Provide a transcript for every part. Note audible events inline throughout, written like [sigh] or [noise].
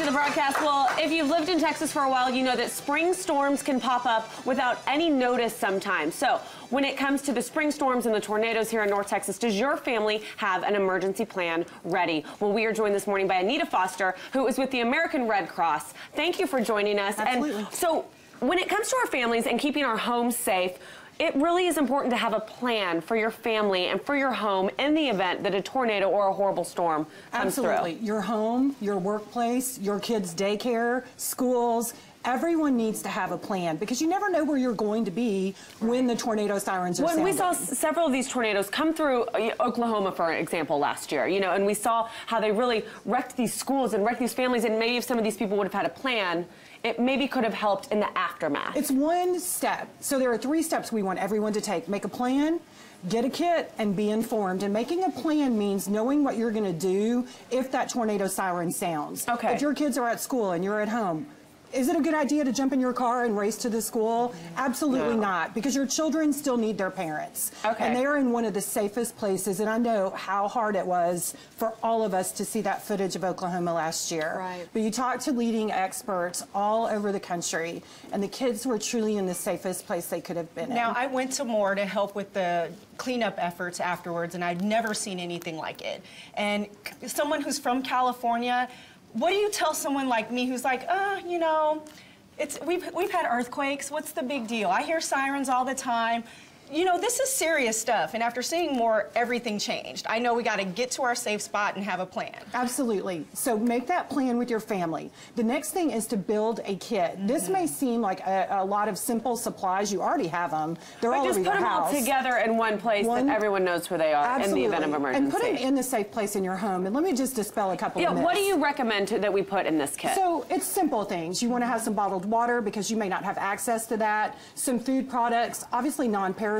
to the broadcast. Well, if you've lived in Texas for a while, you know that spring storms can pop up without any notice sometimes. So, when it comes to the spring storms and the tornadoes here in North Texas, does your family have an emergency plan ready? Well, we are joined this morning by Anita Foster, who is with the American Red Cross. Thank you for joining us. Absolutely. And so, when it comes to our families and keeping our homes safe, it really is important to have a plan for your family and for your home in the event that a tornado or a horrible storm comes Absolutely. through. Your home, your workplace, your kids' daycare, schools, everyone needs to have a plan because you never know where you're going to be when the tornado sirens are When we saw several of these tornadoes come through uh, Oklahoma, for example, last year, you know, and we saw how they really wrecked these schools and wrecked these families, and maybe if some of these people would have had a plan, it maybe could have helped in the aftermath. It's one step. So there are three steps we want everyone to take. Make a plan, get a kit, and be informed. And making a plan means knowing what you're going to do if that tornado siren sounds. Okay. If your kids are at school and you're at home, is it a good idea to jump in your car and race to the school? Absolutely No. not, because your children still need their parents. Okay. And they are in one of the safest places, and I know how hard it was for all of us to see that footage of Oklahoma last year. Right. But you talk to leading experts all over the country, and the kids were truly in the safest place they could have been Now, in. I went to Moore to help with the cleanup efforts afterwards, and I'd never seen anything like it. And someone who's from California, what do you tell someone like me who's like, uh, you know, it's we've we've had earthquakes. What's the big deal? I hear sirens all the time. You know, this is serious stuff. And after seeing Moore, everything changed. I know we got to get to our safe spot and have a plan. Absolutely. So make that plan with your family. The next thing is to build a kit. This mm-hmm. may seem like a, a lot of simple supplies. You already have them. They're all But just put your them all together in one place One- that everyone knows where they are Absolutely. in the event of emergency. And put them in the safe place in your home. And let me just dispel a couple yeah, of myths. what do you recommend to, that we put in this kit? So it's simple things. You want to have some bottled water because you may not have access to that. Some food products, obviously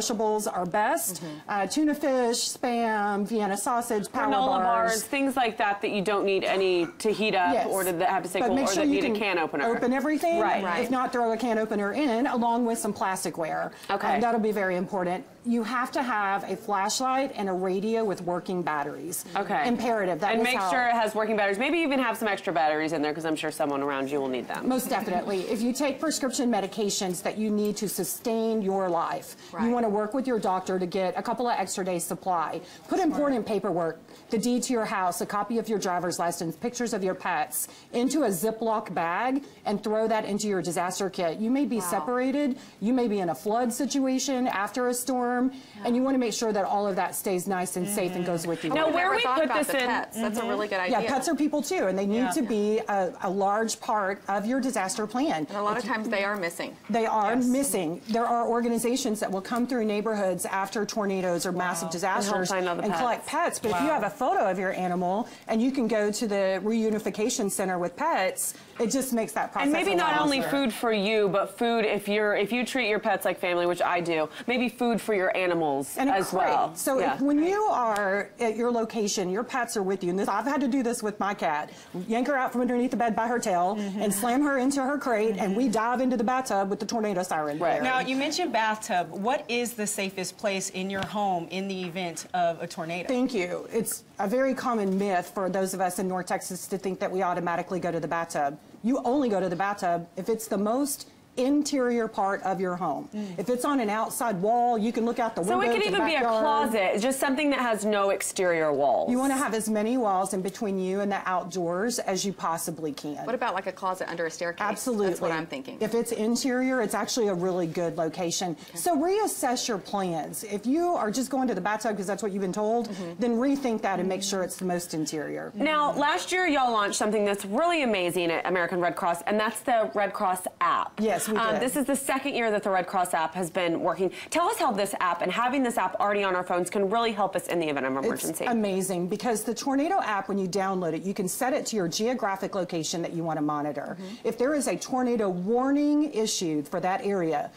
non-perishables are best. Uh, tuna fish, spam, Vienna sausage, power granola bars, bars. things like that that you don't need any to heat up Yes. or to have to say But cool make or sure that you need a can can opener. Open everything. Right. Right. If not, throw a can opener in along with some plasticware. Okay. Um, that'll be very important. You have to have a flashlight and a radio with working batteries. Okay. Imperative. That and make how- sure it has working batteries. Maybe even have some extra batteries in there because I'm sure someone around you will need them. Most definitely. [laughs] If you take prescription medications that you need to sustain your life, right. you want to work with your doctor to get a couple of extra days supply. Put important paperwork, the deed to your house, a copy of your driver's license, pictures of your pets into a Ziploc bag and throw that into your disaster kit. You may be separated, you may be in a flood situation after a storm, and you want to make sure that all of that stays nice and safe and goes with you. Mm-hmm. Now, where we put about this the in- Pets. That's a mm-hmm. really good idea. yeah, pets are people too, and they need Yeah. to be a, a large part of your disaster plan. And a lot of times they are missing. They are Yes. missing. There are organizations that will come through neighborhoods after tornadoes or massive disasters find all the and collect pets. But if you have a photo of your animal and you can go to the reunification center with pets, it just makes that process and maybe a not lot only easier. food for you, but food if you're if you treat your pets like family, which I do. Maybe food for your animals and a as crate. well. So yeah. if, when you are at your location, your pets are with you. And this, I've had to do this with my cat. Yank her out from underneath the bed by her tail Mm-hmm. and slam her into her crate, and we dive into the bathtub with the tornado siren. Right. there. Now, you mentioned bathtub. What is the safest place in your home in the event of a tornado? Thank you. It's a very common myth for those of us in North Texas to think that we automatically go to the bathtub. You only go to the bathtub if it's the most interior part of your home. If it's on an outside wall, you can look out the Mm. so window. it could to the even be a closet, just something that has no exterior walls. You want to have as many walls in between you and the outdoors as you possibly can. What about like a closet under a staircase? Absolutely. That's what I'm thinking. If it's interior, it's actually a really good location. So reassess your plans. If you are just going to the bathtub because that's what you've been told, Mm-hmm. then rethink that and make sure it's the most interior. Now, last year y'all launched something that's really amazing at American Red Cross, and that's the Red Cross app. Yes, we Um, did. this is the second year that the Red Cross app has been working. Tell us how this app and having this app already on our phones can really help us in the event of emergency. It's amazing because the Tornado app, when you download it, you can set it to your geographic location that you want to monitor. Mm-hmm. If there is a tornado warning issued for that area,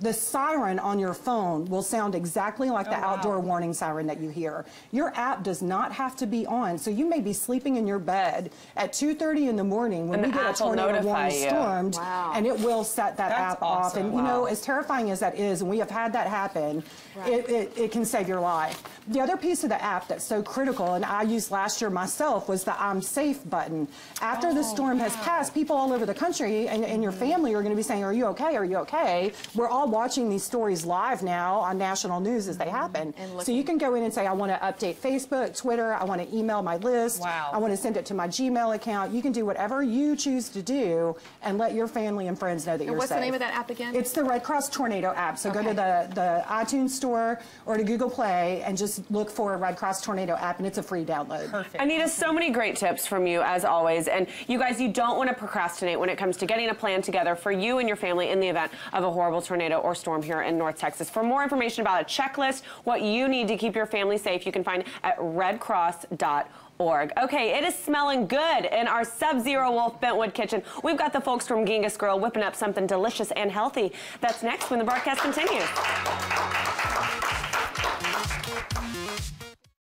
the siren on your phone will sound exactly like oh, the Oh, wow. outdoor warning siren that you hear. Your app does not have to be on. So you may be sleeping in your bed at 2.30 in the morning when And we the get a tornado warning stormed, Wow. and it will set that That's app off. awesome. And you know, as terrifying as that is, and we have had that happen, it, it, it can save your life. The other piece of the app that's so critical, and I used last year myself, was the I'm safe button. After the Oh, storm has passed, people all over the country and, and your mm-hmm. family are going to be saying, Are you okay? Are you okay? We're all watching these stories live now on national news as they mm-hmm. happen. And So you can go in and say, I want to update Facebook, Twitter, I want to email my list, Wow. I want to send it to my Gmail account. You can do whatever you choose to do and let your family and friends know that And you're what's the safe. name of that app again? It's the Red Cross Tornado app. So go to the, the iTunes store or to Google Play and just look for Red Cross Tornado app, and it's a free download. Perfect. Anita, so many great tips from you as always. And you guys, you don't want to procrastinate when it comes to getting a plan together for you and your family in the event of a horrible tornado or storm here in North Texas. For more information about a checklist, what you need to keep your family safe, you can find at redcross.org. Okay, it is smelling good in our Sub-Zero Wolf Bentwood kitchen. We've got the folks from Genghis Grill whipping up something delicious and healthy. That's next when the broadcast continues.